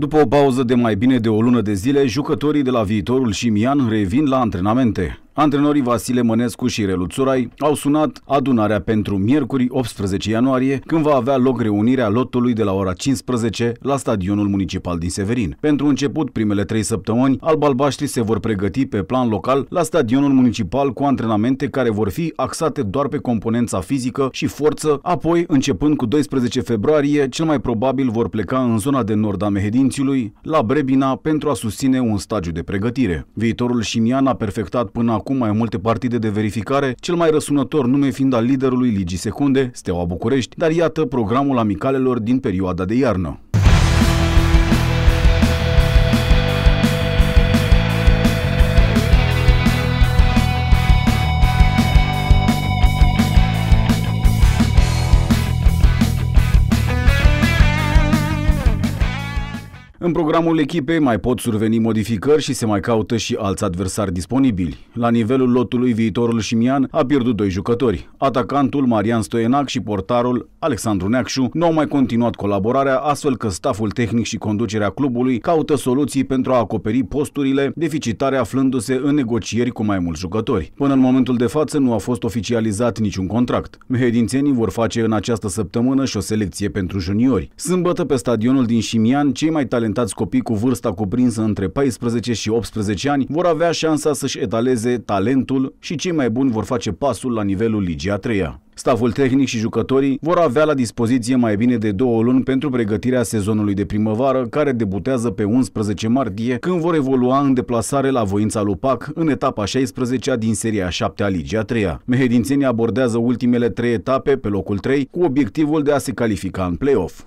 După o pauză de mai bine de o lună de zile, jucătorii de la viitorul Șimian revin la antrenamente. Antrenorii Vasile Mănescu și Relu Țurai au sunat adunarea pentru miercuri 18 ianuarie, când va avea loc reunirea lotului de la ora 15 la stadionul municipal din Severin. Pentru început, primele trei săptămâni, albalbaștri se vor pregăti pe plan local la stadionul municipal cu antrenamente care vor fi axate doar pe componența fizică și forță, apoi, începând cu 12 februarie, cel mai probabil vor pleca în zona de nord a Mehedințiului, la Brebina, pentru a susține un stagiu de pregătire. Viitorul Șimian a perfectat până acum acum mai multe partide de verificare, cel mai răsunător nume fiind al liderului Ligii Secunde, Steaua București, dar iată programul amicalelor din perioada de iarnă. În programul echipei mai pot surveni modificări și se mai caută și alți adversari disponibili. La nivelul lotului viitorul Șimian a pierdut doi jucători. Atacantul Marian Stoienac și portarul Alexandru Neacșu nu au mai continuat colaborarea, astfel că staful tehnic și conducerea clubului caută soluții pentru a acoperi posturile deficitare aflându-se în negocieri cu mai mulți jucători. Până în momentul de față nu a fost oficializat niciun contract. Mehedințenii vor face în această săptămână și o selecție pentru juniori. Sâmbătă pe stadionul din Șimian, cei mai talentați talentați copii cu vârsta cuprinsă între 14 și 18 ani vor avea șansa să-și etaleze talentul și cei mai buni vor face pasul la nivelul Ligii a treia. Staful tehnic și jucătorii vor avea la dispoziție mai bine de două luni pentru pregătirea sezonului de primăvară, care debutează pe 11 martie, când vor evolua în deplasare la Voința Lupac, în etapa 16 din seria 7 a Ligii a 3 Mehedințenii abordează ultimele trei etape pe locul 3, cu obiectivul de a se califica în play-off.